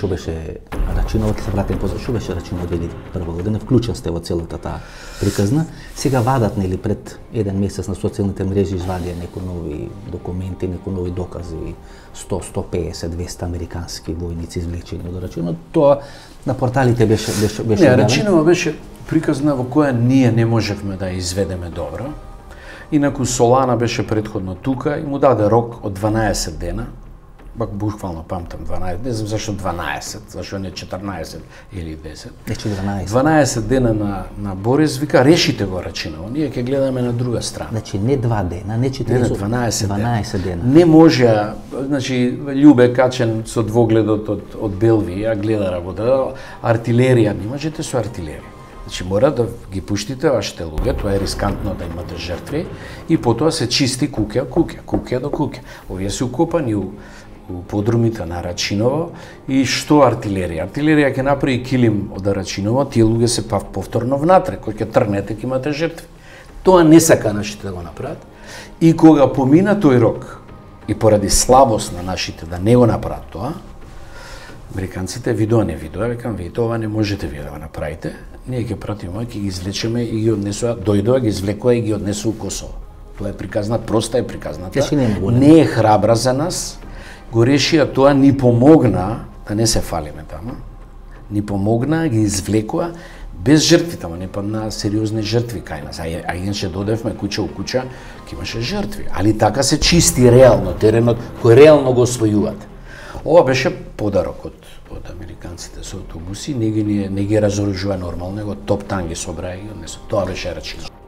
што беше Рачинова, ќе се вратим позад, што беше Рачинова 2001 година, вклучен сте во целата таа приказна. Сега вадат нели пред еден месец на социјалните мрежи извадија некои нови документи, некои нови докази, 100, 150, 200 американски војници извлечени од Рачинова. Тоа на порталите беше беше беше Не, Рачинова беше приказна во која ние не можевме да ја изведеме добро. Инаку Солана беше предходно тука и му даде рок од 12 дена Бак буквално памтам 12, не знам зашто 12, зашто не 14 или 10. Нече 12. 12 дена на, на Борис вика решите го Рачиново, ние ќе гледаме на друга страна. Значи не два дена, не 40, Не, не, 12 дена. 12 дена. Не може, значи Љубе качен со двогледот од, од Белви, ја гледа работа, артилерија, не можете со артилерија. Значи мора да ги пуштите вашите луѓе, тоа е рискантно да имате жртви и потоа се чисти куќа, куќа, куќа до куќа. Овие се укопани у подрумите на Рачиново и што артилерија? Артилерија ќе направи килим од Рачиново, тие луѓе се пав повторно внатре, кој ќе трнете ќе имате жртви. Тоа не сака нашите да го направат. И кога помина тој рок, и поради слабост на нашите да не го направат тоа, Американците видоа не видоа, викам, вие ова не можете вие да го направите. Ние ќе пратиме, ќе ги извлечеме и ги однесува, дојдоа, ги извлекоа и ги однесува у Косово. Тоа е приказна, проста е приказната. Не е храбра за нас, го решија тоа, ни помогна, да не се фалиме тама, ни помогна, ги извлекоа, без жртви, тама не падна сериозни жртви кај нас. А, а иначе додевме куќа у куќа, ќе имаше жртви. Али така се чисти реално теренот кој реално го освојувате. Ова беше подарок од од американците со автобуси, не ги не, не ги разоружува нормално, него топ танги собра и однесо. Тоа беше рачино.